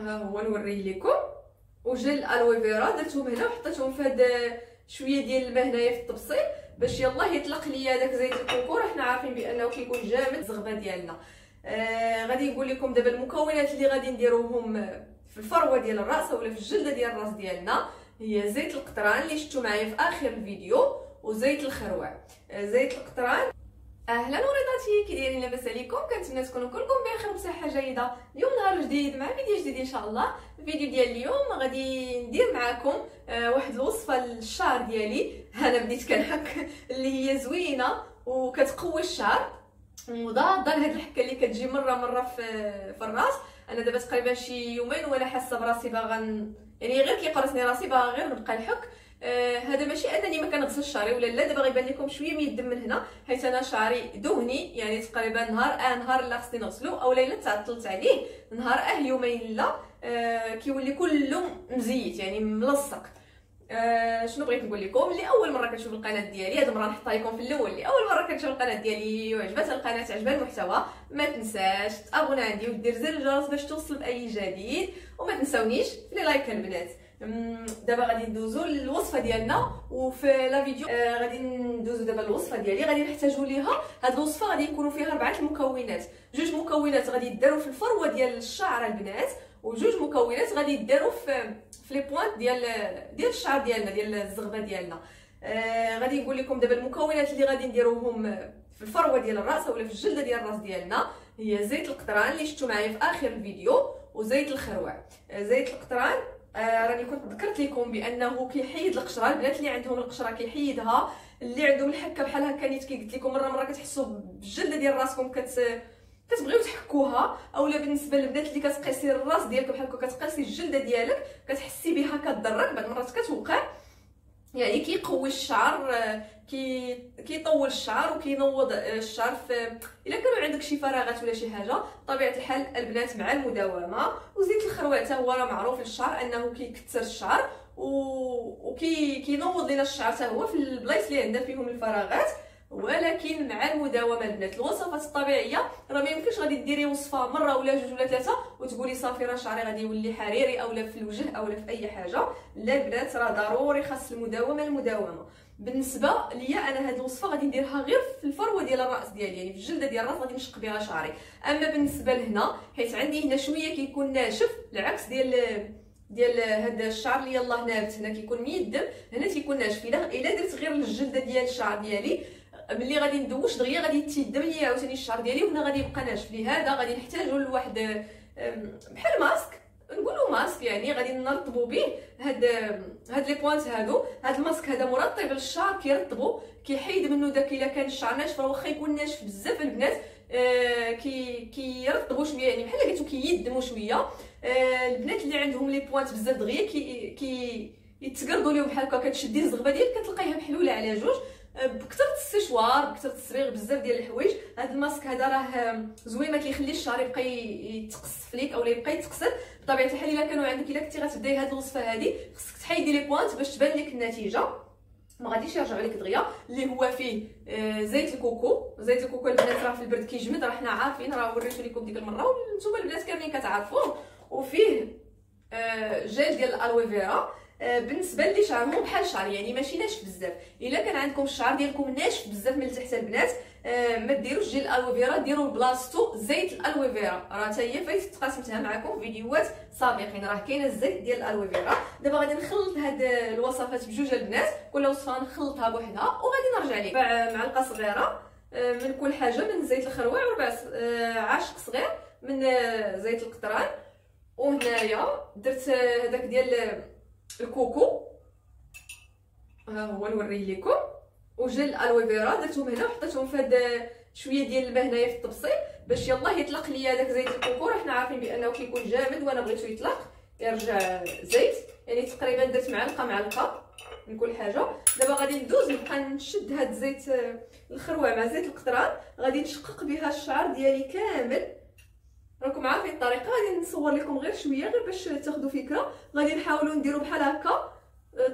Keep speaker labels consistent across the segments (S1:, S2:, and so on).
S1: ها هو نوريه لكم و gel ال aloe vera درتهم هنا وحطيتهم في هاد شوية ديال الماء هنايا في التبسيل باش يلاه يطلق ليا داك زيت الكوكو. حنا عارفين بأنه كيكون جامد الزغبة ديالنا. آه غادي نقول لكم دابا المكونات اللي غادي نديروهم في الفروة ديال الرأس ولا في الجلدة ديال الرأس ديالنا هي زيت القطران اللي شفتوا معايا في آخر الفيديو وزيت الخروع. آه زيت القطران أهلا وريداتي كي دايرين لاباس عليكم. كنتمنى تكونوا كلكم بخير وبصحة جيدة. اليوم نهار جديد مع فيديو جديد إن شاء الله. الفيديو ديال اليوم غادي ندير معكم آه واحد الوصفة للشعر ديالي. أنا بديت كنحك اللي هي زوينة وكتقوي الشعر. مضاده لهاد الحكة اللي كتجي مرة مرة في في الراس. أنا دابا تقريبا شي يومين ولا حاسة براسي باغا يعني غير كيقرصني راسي باغا غير نبقى نحك. آه هذا ماشي أنني ما كنغسلش شعري ولا لا دابا غيبان لكم شوية من الدم من هنا حيت أنا شعري دهني يعني تقريبا نهار آه نهار لا خصني نغسلو أو الا تعطلت عليه نهار آه يومين لا آه كيولي كله مزيت يعني ملصق. آه شنو بغيت نقول لكم؟ اللي اول مرة كتشوف القناة ديالي هاد المره نحطها لكم في الأول اللي اول مرة كتشوف القناة ديالي وعجبتها القناة عجبها المحتوى ما تنساش تابونا عندي ودير زر الجرس باش توصل بأي جديد وما تنساونيش les likes البنات. دابا غادي ندوزو للوصفة ديالنا وفي la vidéo آه غادي ندوزو دابا الوصفه ديالي غادي نحتاجو ليها. هاد الوصفة غادي يكونوا فيها أربعة المكونات. جوج مكونات غادي يداروا في الفروة ديال الشعر البنات وجوج مكونات غادي يداروا في في لي بوينت ديال ديال الشعر ديالنا ديال الزغبة ديالنا. آه غادي نقول لكم دابا المكونات اللي غادي نديروهم في الفروة ديال الرأس ولا في الجلدة ديال الرأس ديالنا هي زيت القطران اللي شفتوا معايا في آخر الفيديو وزيت الخروع. آه زيت القطران آه راني كنت ذكرت لكم بأنه كيحيد القشرة البنات اللي عندهم القشرة كيحيدها اللي عندهم الحكة بحال هكا نيت كي قلت لكم مرة مرة كتحسوا بالجلده ديال راسكم كت كتبغيو تحكوها اولا بالنسبة للبنات اللي كتقيسي الراس ديالك بحال هكا كتقيسي الجلدة ديالك كتحسي بها كضرك بعض المرات كتوقع. يعني كيقوي الشعر كي كيطول الشعر وكينوض الشعر في إلا كانوا عندك شي فراغات ولا شي حاجة بطبيعة الحال البنات مع المداومة وزيت الخروع حتى هو راه معروف للشعر أنه كيكثر الشعر و... وكي كينوض لنا الشعر حتى هو في البلايص اللي عندنا فيهم الفراغات. ولكن مع المداومه البنات الوصفات الطبيعية راه ما يمكنش غادي ديري وصفة مرة ولا جوج ولا ثلاثة وتقولي صافي راه شعري غادي يولي حريري اولا في الوجه اولا في أي حاجة. لا البنات راه ضروري خاص المداومة المداومة. بالنسبة ليا أنا هاد الوصفة غادي نديرها غير في الفروه ديال الرأس ديالي يعني في الجلدة ديال الرأس غادي نشق بها شعري. أما بالنسبة لهنا حيت عندي هنا شوية كيكون ناشف العكس ديال ديال هذا الشعر اللي يلاه نابت هنا كيكون ميدم هنا تيكون ناشف. إلا درت غير الجلدة ديال الشعر ديالي ملي غادي ندوش دغيا غادي تيدم ليا عاوتاني الشعر ديالي وهنا غادي يبقى ناشف لهذا غادي نحتاجو لواحد بحال ماسك. نقولوا ماسك يعني غادي نرطبوا به. هاد هاد les pointes هادو. هاد الماسك هذا مرطب للشعر كيرطبو كيحيد منه داك إلا كان الشعر ناشف واخا يكون ناشف بزاف البنات. آه كي كيرطبوا شوية. يعني بحال قلتو كيدموا شوية. آه البنات اللي عندهم les pointes بزاف دغيا كي كي يتقرضوا لهم بحال هكا كتشدي الزغبة ديالك كتلقايها محلولة على جوج. بكثرة السيشوار بكثرة التصبيغ بزاف ديال الحوايج. هذا الماسك هذا راه زوين ما كيخليش الشعر يبقى يتقصف ليك اولا يبقى يتكسر بطبيعة الحال إلا كانوا عندك إلا كنتي غتبداي هذه الوصفة هذه خصك تحيدي les pointes باش تبان لك النتيجة. ما غاديش يرجع لك دغيا اللي هو فيه آه زيت ال coco. زيت ال coco البنات راه في البرد كيجمد راه حنا عارفين راه وريتو لكم ديك المرة وأنتم البنات كاملين كتعرفوه. وفيه آه جيل ديال ال aloe vera بالنسبة لي شعرهم بحال الشعر يعني ماشي ناشف بزاف. إلا كان عندكم الشعر ديالكم ناشف بزاف من تحت البنات ما ديروش gel ال aloe vera ديروا بلاصتو زيت ال aloe vera. راه حتى هي فايت تقاسمتها معكم في فيديوهات سابقين راه كاين الزيت ديال ال aloe vera. دابا غادي نخلط هاد الوصفات بجوج البنات كل وصفه نخلطها بوحدها وغادي نرجع لك. معلقة صغيرة من كل حاجة من زيت الخروع وربع عاشق صغير من زيت القطران. وهنايا درت هذاك ديال الكوكو. ها هو نوريه لكم. وجل الألوي فيرا درتهم هنا وحطيتهم في هاد شوية ديال الماء هنايا في التبصيل باش يلاه يطلق ليا داك زيت الكوكو. حنا عارفين بأنه كيكون جامد وأنا بغيتو يطلق. يرجع زيت. يعني تقريبا درت معلقه معلقه من كل حاجة. دابا غادي ندوز نبقى نشد هاد زيت الخروع مع زيت القطران. غادي نشقق بها الشعر ديالي كامل. راكم عارفين الطريقة غادي نصور لكم غير شوية غير باش تاخذوا فكرة. غادي نحاولوا نديروا بحال هكا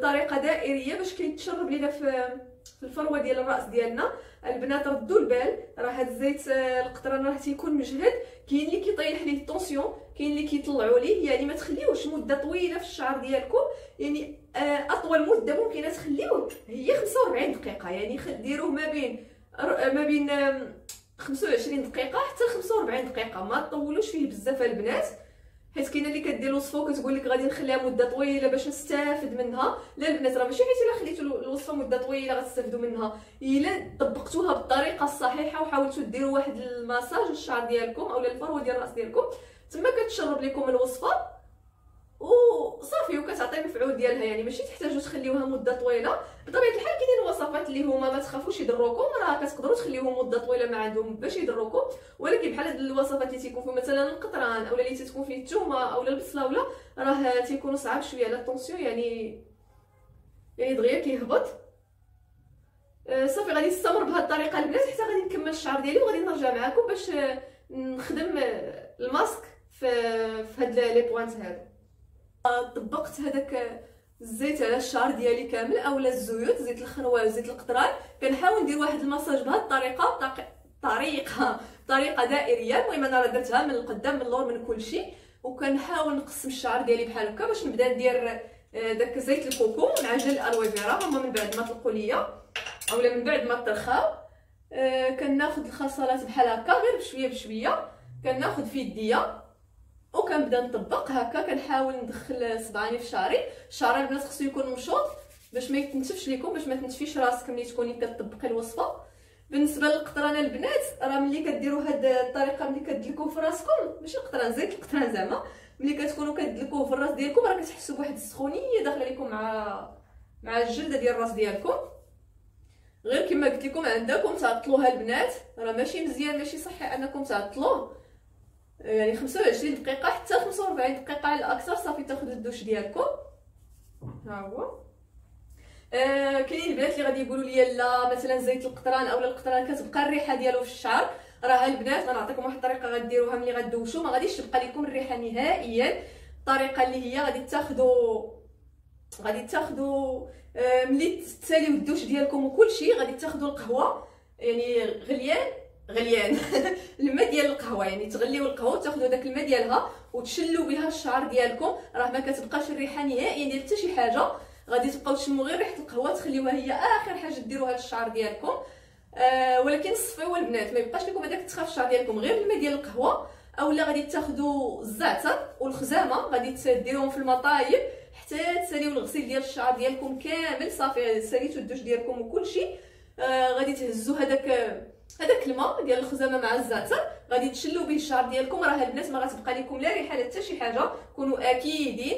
S1: طريقة دائرية باش كيتشرب لينا في في الفروة ديال الرأس ديالنا. البنات ردوا البال راه هاد الزيت آه، القطران راه تيكون مجهد. كاين اللي كيطيح ليه الطونسيون كاين اللي كيطلعوا ليه. يعني ما تخليوش مدة طويلة في الشعر ديالكم. يعني آه، أطول مدة ممكنه تخليوه هي 45 دقيقة. يعني ديروه ما بين ما بين 25 دقيقة حتى 45 دقيقة. ما تطولوش فيه بزاف البنات. حيت كاينة اللي كدير وصفه وكتقول لك غادي نخليها مدة طويلة باش نستافد منها. لا البنات راه ماشي حيت إلا خليتو الوصفة مدة طويلة غتستافدوا منها. إلا طبقتوها بالطريقة الصحيحة وحاولتوا ديروا واحد المساج للشعر ديالكم اولا الفروه ديال الرأس ديالكم. تما كتشرب لكم الوصفة. وصافي وكتعطي المفعول ديالها يعني ماشي تحتاجوا تخليوها مدة طويلة. بطبيعة الحال كاينين وصفات اللي هما ما تخافوش يضروكم راه كتقدروا تخليوهم مدة طويلة ما عندهم باش يضروكم ولكن بحال هاد الوصفات اللي تيكون فيه مثلا القطران اولا اللي تتكون فيه الثومه اولا البصلة ولا راه تيكونوا صعاب شوية على ال tension يعني يعني دغيا كيهبط. أه صافي غادي نستمر بهذه الطريقة البنات حتى غادي نكمل الشعر ديالي وغادي نرجع معكم باش نخدم الماسك في في هاد les pointes هادو. طبقت هذاك الزيت على الشعر ديالي كامل اولا الزيوت زيت الخروع وزيت القطران. كنحاول ندير واحد المساج بهذه الطريقة طريقه طريقة دائرية. المهم أنا راه درتها من القدام من اللور من كل شيء. وكنحاول نقسم الشعر ديالي بحال هكا باش نبدا ندير آه، داك زيت ال coco مع gel ال aloe vera هما من بعد ما طلقوا ليا أولا من بعد ما ترخاو. آه كناخذ الخصالات بحال هكا غير بشوية بشوية. كناخذ في يديا. وكنبدا نطبق هكا كنحاول ندخل صبعاني في شعري شعري البنات خصو يكون مشوط باش ما يتنتفش لكم باش ما تنتفيش راسك ملي تكوني كتطبقي الوصفة. بالنسبة للقطران البنات راه ملي كديروا هاد الطريقة ملي كدلكوا في راسكم ماشي القطران زيت القطران زعما. ملي كتكونوا كدلكوه في الراس ديالكم راه كتحسوا بواحد السخونية داخلة لكم مع مع الجلدة ديال الراس ديالكم. غير كما قلت لكم عندكم تعطلوها البنات. راه ماشي مزيان ماشي صحي أنكم تعطلوه. يعني 25 دقيقة حتى 45 دقيقة على الأكثر صافي تاخذوا الدوش ديالكم. ها هو. آه كاينين البنات اللي غادي يقولوا لي لا مثلا زيت القطران اولا القطران كتبقى الريحة ديالو في الشعر. راه البنات غنعطيكم واحد الطريقة غديروها ملي غدوشوا. ما غاديش تبقى لكم الريحة نهائيا. الطريقة اللي هي غادي تاخذوا غادي تاخذوا آه ملي تساليو الدوش ديالكم وكلشي غادي تاخذوا القهوة. يعني غليان غليان. الماء ديال القهوة يعني تغليو القهوة تاخذوا داك الماء ديالها وتشلوا بها الشعر ديالكم. راه ما كتبقاش الريحة نهائيا ديال حتى شي حاجة. غادي تبقاو تشموا غير ريحة القهوة تخليوها هي آخر حاجة ديروها للشعر ديالكم. آه ولكن صفيو البنات ما يبقاش لكم هذاك التخاف الشعر ديالكم غير الماء ديال القهوة. اولا غادي تاخذوا الزعتر والخزامة غادي تديروهم في المطايب حتى تساليو الغسيل ديال الشعر ديالكم كامل صافي ساليتو الدوش ديالكم وكلشي. آه غادي تهزوا هذاك هذاك الماء ديال الخزامة مع الزعتر غادي تشلو به الشعر ديالكم راه البنات ما غتبقى لكم لا ريحة لا حتى شي حاجة. كونوا أكيدين.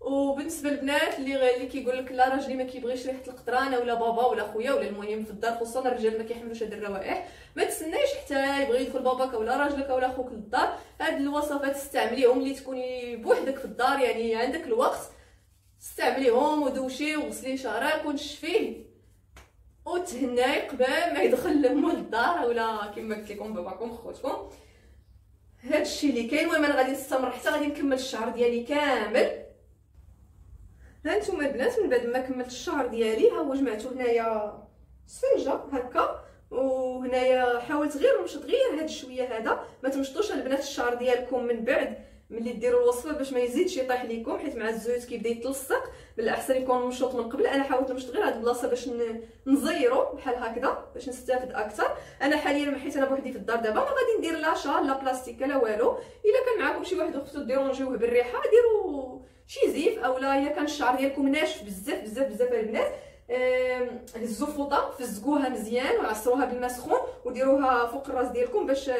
S1: وبالنسبة للبنات اللي اللي كيقول لك لا راجلي ما كيبغيش ريحة القطران ولا بابا ولا خويا ولا المهم في الدار خصوصا الرجال ما كيحملوش هاد الروائح. ما تسنايش حتى يبغي يدخل باباك ولا راجلك ولا خوك للدار. هاد الوصفات استعمليهم اللي تكوني بوحدك في الدار يعني عندك الوقت. استعمليهم ودوشي وغسلي شعرك ونشفيه. وتهناي قبل ما يدخل لهم للدار ولا كما قلت لكم باباكم خوتكم. هادشي اللي كاين المهم أنا غادي نستمر حتى غادي نكمل الشعر ديالي كامل. ها نتوما البنات من بعد ما كملت الشعر ديالي ها هو جمعته هنايا سفنجه هكا. وهنايا حاولت غير نمشط غير هاد شوية هذا. ما تمشطوش البنات الشعر ديالكم من بعد. ملي ديروا الوصفة باش ما يزيدش يطيح لكم حيت مع الزيوت كيبدا يتلصق. بالأحسن يكون مشوط من قبل. أنا حاولت نمشط غير هاد البلاصة باش نزيرو بحال هكذا باش نستافد أكثر أنا حاليا حيت أنا بوحدي في الدار دابا. ما غادي ندير لا شال لا بلاستيك لا والو. إلا كان معكم شي واحد أختو ديرونجيوه بالريحة ديروا شي زيف اولا إلا كان الشعر ديالكم ناشف بزاف بزاف بزاف البنات هزوا فوطه فزقوها مزيان وعصروها بالماء سخون وديروها فوق الراس ديالكم باش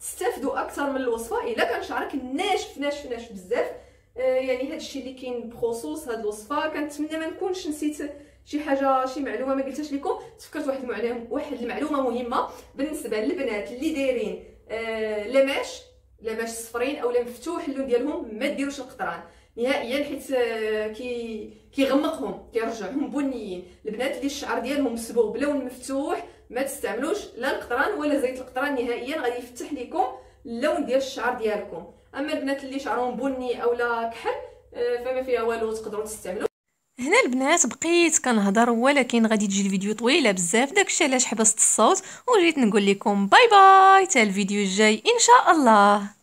S1: تستافدوا أكثر من الوصفة. إلا كان شعرك ناشف ناشف ناشف بزاف. آه، يعني هذا الشيء اللي كاين بخصوص هذه الوصفة. كنتمنى ما نكونش نسيت شي حاجة شي معلومة ما قلتهاش لكم. تفكرت واحد المعلومه واحد المعلومة مهمة. بالنسبة للبنات اللي دايرين آه لماش لماش صفرين اولا مفتوح اللون ديالهم ما ديروش القطران. نهائيا حيت آه، كي كيغمقهم كيرجعهم بنيين. البنات اللي الشعر ديالهم مسبوغ بلون مفتوح ما تستعملوش لا القطران ولا زيت القطران نهائيا غادي يفتح لكم اللون ديال الشعر ديالكم. أما البنات اللي شعرهم بني اولا كحل آه، فما فيها والو تقدروا تستعملوا.
S2: هنا البنات بقيت كنهضر ولكن غادي تجي الفيديو طويلة بزاف. داكشي علاش حبست الصوت وجيت نقول لكم bye bye حتى الفيديو الجاي إن شاء الله.